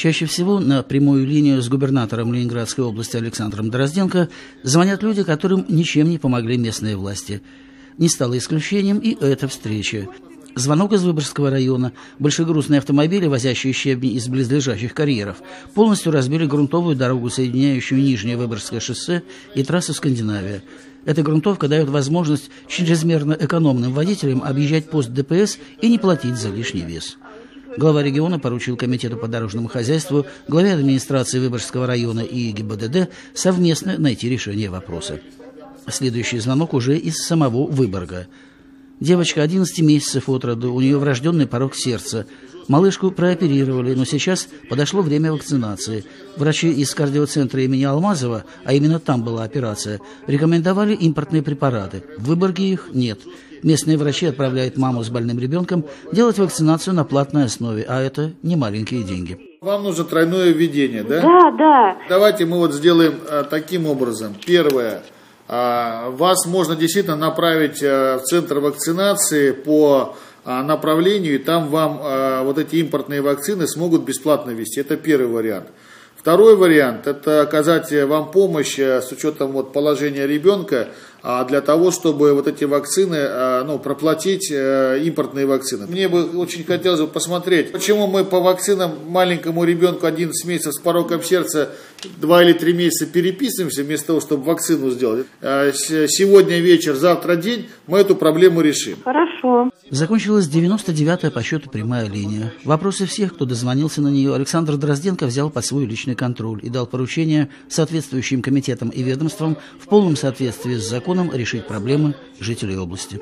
Чаще всего на прямую линию с губернатором Ленинградской области Александром Дрозденко звонят люди, которым ничем не помогли местные власти. Не стало исключением и эта встреча. Звонок из Выборгского района. Большегрузные автомобили, возящие щебни из близлежащих карьеров, полностью разбили грунтовую дорогу, соединяющую Нижнее Выборгское шоссе и трассу Скандинавия. Эта грунтовка дает возможность чрезмерно экономным водителям объезжать пост ДПС и не платить за лишний вес. Глава региона поручил Комитету по дорожному хозяйству, главе администрации Выборгского района и ГИБДД совместно найти решение вопроса. Следующий звонок уже из самого Выборга – Девочка 11 месяцев от роду, у нее врожденный порог сердца. Малышку прооперировали, но сейчас подошло время вакцинации. Врачи из кардиоцентра имени Алмазова, а именно там была операция, рекомендовали импортные препараты. В Выборге их нет. Местные врачи отправляют маму с больным ребенком делать вакцинацию на платной основе, а это не маленькие деньги. Вам нужно тройное введение, да? Да, да. Давайте мы вот сделаем а, таким образом. Первое – вас можно действительно направить э, в центр вакцинации по а, направлению, и там вам а, вот эти импортные вакцины смогут бесплатно ввести. Это первый вариант. Второй вариант – это оказать вам помощь э, с учетом вот положения ребенка а, для того, чтобы вот эти вакцины, а, ну, проплатить э, импортные вакцины. Мне бы очень хотелось бы посмотреть, почему мы по вакцинам маленькому ребенку 11 месяцев с пороком сердца 2 или 3 месяца переписываемся, вместо того, чтобы вакцину сделать. А, сегодня вечер, завтра день, мы эту проблему решим. Хорошо. Закончилась 99-я по счету прямая линия. Вопросы всех, кто дозвонился на нее, Александр Дрозденко взял под свой личный контроль и дал поручение соответствующим комитетам и ведомствам в полном соответствии с законом решить проблемы жителей области.